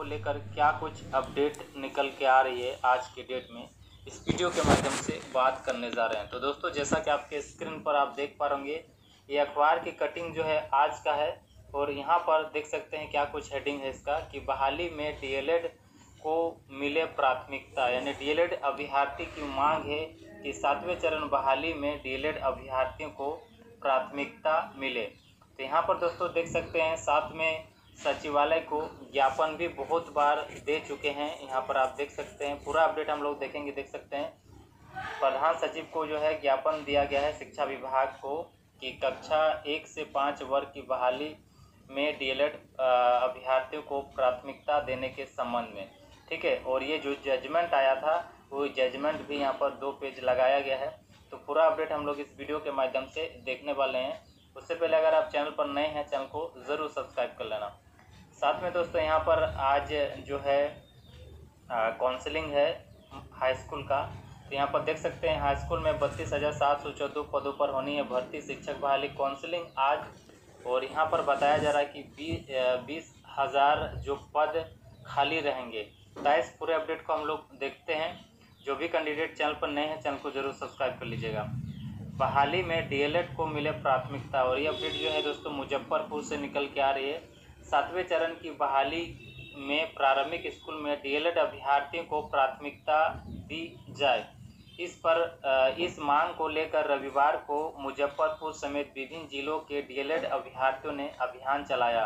को लेकर क्या कुछ अपडेट निकल के आ रही है आज के डेट में, इस वीडियो के माध्यम से बात करने जा रहे हैं। तो दोस्तों, जैसा कि आपके स्क्रीन पर आप देख पा रहे ये अखबार की कटिंग जो है आज का है और यहाँ पर देख सकते हैं क्या कुछ हेडिंग है इसका कि बहाली में डीएलएड को मिले प्राथमिकता, यानी डीएलएड अभ्यर्थी की मांग है कि सातवें चरण बहाली में डीएलएड अभ्यर्थियों को प्राथमिकता मिले। तो यहाँ पर दोस्तों देख सकते हैं, साथ में सचिवालय को ज्ञापन भी बहुत बार दे चुके हैं। यहाँ पर आप देख सकते हैं। पूरा अपडेट हम लोग देखेंगे, देख सकते हैं। प्रधान सचिव को जो है ज्ञापन दिया गया है शिक्षा विभाग को कि कक्षा एक से पाँच वर्ग की बहाली में डीएलएड अभ्यर्थियों को प्राथमिकता देने के संबंध में। ठीक है? और ये जो जजमेंट आया था, वो जजमेंट भी यहाँ पर दो पेज लगाया गया है। तो पूरा अपडेट हम लोग इस वीडियो के माध्यम से देखने वाले हैं। उससे पहले अगर आप चैनल पर नए हैं, चैनल को ज़रूर सब्सक्राइब कर लेना। साथ में दोस्तों, यहाँ पर आज जो है काउंसलिंग है हाई स्कूल का। तो यहाँ पर देख सकते हैं हाई स्कूल में बत्तीस हज़ार सात सौ चौदह पदों पर होनी है भर्ती, शिक्षक बहाली काउंसलिंग आज। और यहाँ पर बताया जा रहा है कि बीस बीस हज़ार जो पद खाली रहेंगे। ताइस, पूरे अपडेट को हम लोग देखते हैं। जो भी कैंडिडेट चैनल पर नए हैं, चैनल को ज़रूर सब्सक्राइब कर लीजिएगा। बहाली में डीएलएड को मिले प्राथमिकता और ये अपडेट जो है दोस्तों, मुजफ्फरपुर से निकल के आ रही है। सातवें चरण की बहाली में प्रारंभिक स्कूल में डीएलएड अभ्यर्थियों को प्राथमिकता दी जाए। इस पर इस मांग को लेकर रविवार को मुजफ्फरपुर समेत विभिन्न जिलों के डीएलएड अभ्यर्थियों ने अभियान चलाया।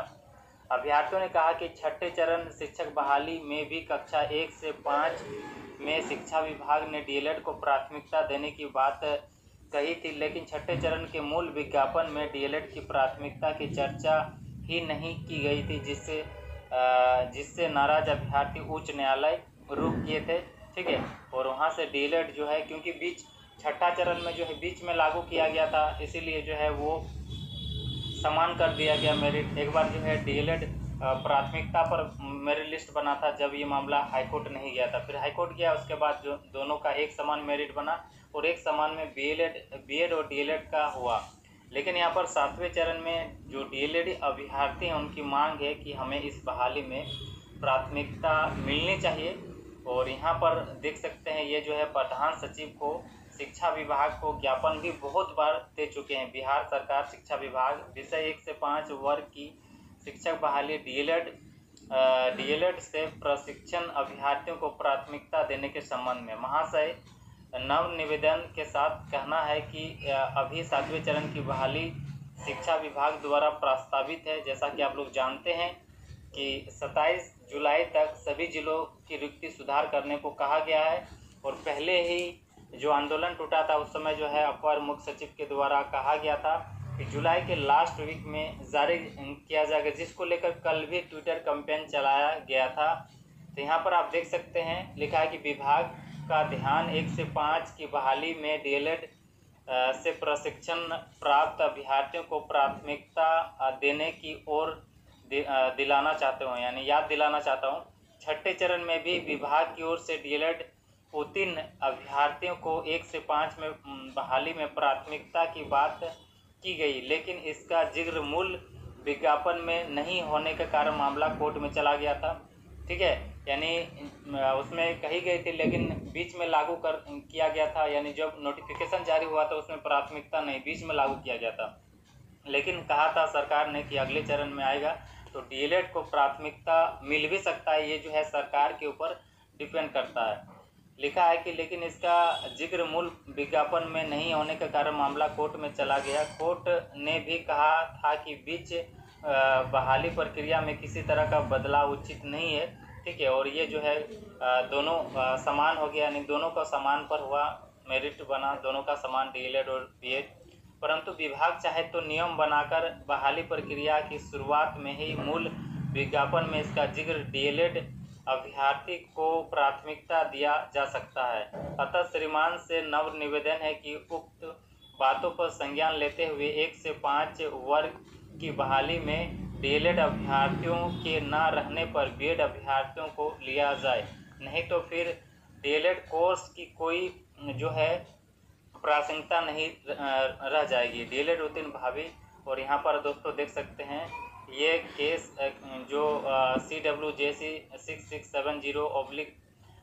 अभ्यर्थियों ने कहा कि छठे चरण शिक्षक बहाली में भी कक्षा एक से पाँच में शिक्षा विभाग ने डीएलएड को प्राथमिकता देने की बात कही थी, लेकिन छठे चरण के मूल विज्ञापन में डीएलएड की प्राथमिकता की चर्चा ही नहीं की गई थी, जिससे जिससे नाराज़ अभ्यर्थी उच्च न्यायालय रुक किए थे, ठीक है? और वहाँ से डीएलएड जो है, क्योंकि बीच, छठा चरण में जो है, बीच में लागू किया गया था, इसीलिए जो है, वो समान कर दिया गया मेरिट। एक बार जो है डीएलएड प्राथमिकता पर मेरिट लिस्ट बना था, जब ये मामला हाईकोर्ट नहीं गया था। फिर हाईकोर्ट गया, उसके बाद जो, दोनों का एक समान मेरिट बना, और एक समान में बी एड और डी का हुआ। लेकिन यहाँ पर सातवें चरण में जो डी अभ्यर्थी हैं, उनकी मांग है कि हमें इस बहाली में प्राथमिकता मिलनी चाहिए। और यहाँ पर देख सकते हैं, ये जो है प्रधान सचिव को, शिक्षा विभाग को ज्ञापन भी बहुत बार दे चुके हैं। बिहार सरकार शिक्षा विभाग विषय एक से पाँच वर्ग की शिक्षक बहाली डीएलएड डीएलएड से प्रशिक्षण अभ्यर्थियों को प्राथमिकता देने के संबंध में महाशय नव निवेदन के साथ कहना है कि अभी सातवें चरण की बहाली शिक्षा विभाग द्वारा प्रस्तावित है। जैसा कि आप लोग जानते हैं कि 27 जुलाई तक सभी जिलों की रिक्ति सुधार करने को कहा गया है और पहले ही जो आंदोलन टूटा था, उस समय जो है अपर मुख्य सचिव के द्वारा कहा गया था कि जुलाई के लास्ट वीक में जारी किया जाएगा, जिसको लेकर कल भी ट्विटर कैंपेन चलाया गया था। तो यहाँ पर आप देख सकते हैं, लिखा है कि विभाग का ध्यान एक से पाँच की बहाली में डीएलएड से प्रशिक्षण प्राप्त अभ्यर्थियों को प्राथमिकता देने की ओर दिलाना चाहते हूँ, यानी याद दिलाना चाहता हूँ। छठे चरण में भी विभाग की ओर से डीएलएड उत्तीर्ण अभ्यर्थियों को एक से पाँच में बहाली में प्राथमिकता की बात की गई, लेकिन इसका ज़िक्र मूल विज्ञापन में नहीं होने के कारण मामला कोर्ट में चला गया था। ठीक है? यानी उसमें कही गई थी, लेकिन बीच में लागू कर, किया गया था, यानी जब नोटिफिकेशन जारी हुआ था, उसमें प्राथमिकता नहीं, बीच में लागू किया गया था। लेकिन कहा था सरकार ने कि अगले चरण में आएगा तो डीएलएड को प्राथमिकता मिल भी सकता है, ये जो है सरकार के ऊपर डिपेंड करता है। लिखा है कि लेकिन इसका ज़िक्र मूल विज्ञापन में नहीं होने के कारण मामला कोर्ट में चला गया। कोर्ट ने भी कहा था कि बीच बहाली प्रक्रिया में किसी तरह का बदलाव उचित नहीं है, ठीक है? और ये जो है दोनों समान हो गया, यानी दोनों का समान पर हुआ मेरिट बना, दोनों का समान डी और बी परंतु विभाग चाहे तो नियम बनाकर बहाली प्रक्रिया की शुरुआत में ही मूल विज्ञापन में इसका ज़िक्र डीएलएड अभ्यर्थी को प्राथमिकता दिया जा सकता है। अतः श्रीमान से नव निवेदन है कि उक्त बातों पर संज्ञान लेते हुए एक से पाँच वर्ग की बहाली में डीएलएड अभ्यर्थियों के न रहने पर बीएड अभ्यर्थियों को लिया जाए। नहीं तो फिर डीएलएड कोर्स की कोई जो है प्रासंगिकता नहीं रह जाएगी। डीएलएड उत्तीर्ण भावी और यहाँ पर दोस्तों देख सकते हैं, ये केस जो C W J C six six seven zero oblique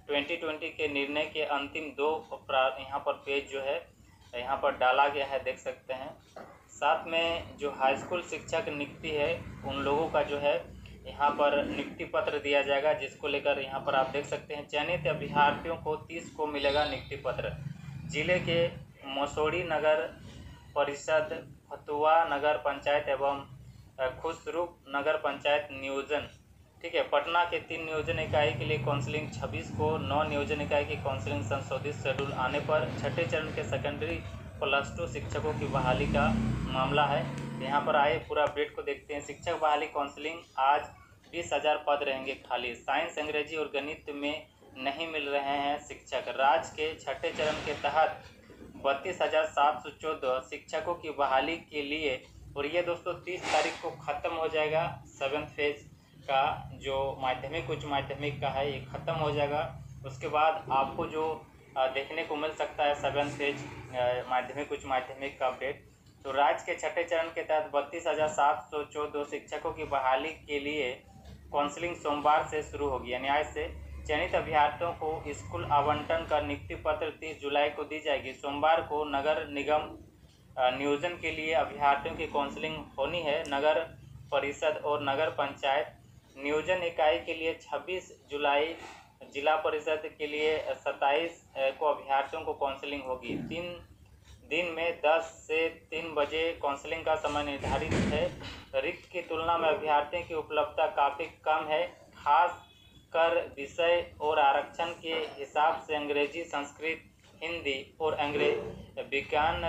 twenty twenty के निर्णय के अंतिम दो यहाँ पर पेज जो है, यहाँ पर डाला गया है, देख सकते हैं। साथ में जो हाई स्कूल शिक्षक नियुक्ति है, उन लोगों का जो है, यहाँ पर नियुक्ति पत्र दिया जाएगा, जिसको लेकर यहाँ पर आप देख सकते हैं, चयनित अभ्यर्थियों को तीस को मिलेगा नियुक्ति पत्र। ज़िले के मसौड़ी नगर परिषद फतुआ नगर पंचायत एवं खुशरूप नगर पंचायत नियोजन। ठीक है, पटना के तीन नियोजन इकाई के लिए काउंसलिंग 26 को, नौ नियोजन इकाई की काउंसलिंग संशोधित शेड्यूल आने पर छठे चरण के सेकेंडरी प्लस टू शिक्षकों की बहाली का मामला है। यहाँ पर आए, पूरा अपडेट को देखते हैं। शिक्षक बहाली काउंसलिंग आज बीस हज़ार पद रहेंगे खाली। साइंस, अंग्रेज़ी और गणित में नहीं मिल रहे हैं शिक्षक। राज्य के छठे चरण के तहत बत्तीस हज़ार सात सौ चौदह शिक्षकों की बहाली के लिए, और ये दोस्तों तीस तारीख को ख़त्म हो जाएगा। सेवन फ़ेज़ का जो माध्यमिक, उच्च माध्यमिक का है, ये ख़त्म हो जाएगा। उसके बाद आपको जो देखने को मिल सकता है सेवन फ़ेज़ माध्यमिक, उच्च माध्यमिक का अपडेट तो राज्य के छठे चरण के तहत बत्तीस हज़ार सात सौ चौदह शिक्षकों की बहाली के लिए काउंसलिंग सोमवार से शुरू होगी। यानी आज से चयनित अभ्यर्थियों को स्कूल आवंटन का नियुक्ति पत्र तीस जुलाई को दी जाएगी। सोमवार को नगर निगम नियोजन के लिए अभ्यर्थियों की काउंसलिंग होनी है। नगर परिषद और नगर पंचायत नियोजन इकाई के लिए 26 जुलाई जिला परिषद के लिए 27 को अभ्यर्थियों को काउंसलिंग होगी। तीन दिन में 10 से 3 बजे काउंसलिंग का समय निर्धारित है। रिक्त की तुलना में अभ्यर्थियों की उपलब्धता काफ़ी कम है खास कर विषय और आरक्षण के हिसाब से अंग्रेज़ी, संस्कृत, हिंदी और अंग्रेज़ विज्ञान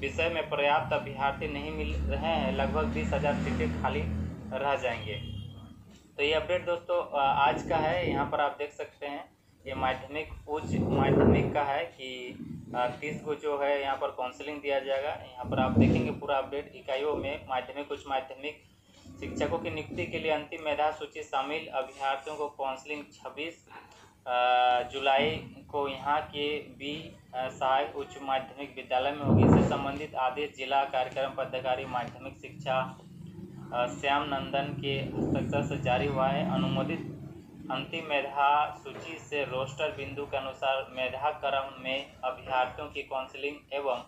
विषय में पर्याप्त अभ्यर्थी नहीं मिल रहे हैं। लगभग बीस हज़ार सीटें खाली रह जाएँगे। तो ये अपडेट दोस्तों आज का है। यहाँ पर आप देख सकते हैं, ये माध्यमिक उच्च माध्यमिक का है कि तीस को जो है यहाँ पर काउंसलिंग दिया जाएगा। यहाँ पर आप देखेंगे पूरा अपडेट। इकाइयों में माध्यमिक, उच्च माध्यमिक शिक्षकों की नियुक्ति के लिए अंतिम मेधा सूची शामिल। अभ्यर्थियों को काउंसलिंग छब्बीस जुलाई को यहाँ के बी सहायक उच्च माध्यमिक विद्यालय में होगी। इससे संबंधित आदेश जिला कार्यक्रम पदाधिकारी, माध्यमिक शिक्षा श्याम नंदन के हस्ताक्षर से जारी हुआ है। अनुमोदित अंतिम मेधा सूची से रोस्टर बिंदु के अनुसार मेधा क्रम में अभ्यर्थियों की काउंसलिंग एवं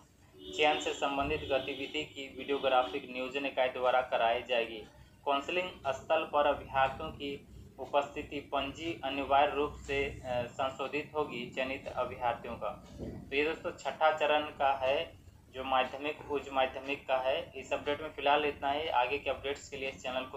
चयन से संबंधित गतिविधि की वीडियोग्राफिक नियोजन इकाई द्वारा कराई जाएगी। काउंसलिंग स्थल पर अभ्यर्थियों की उपस्थिति पंजी अनिवार्य रूप से संशोधित होगी, चयनित अभ्यर्थियों का। तो ये दोस्तों छठा चरण का है। जो माध्यमिक, उच्च माध्यमिक का है, इस अपडेट में फ़िलहाल इतना ही। आगे के अपडेट्स के लिए इस चैनल को